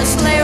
much.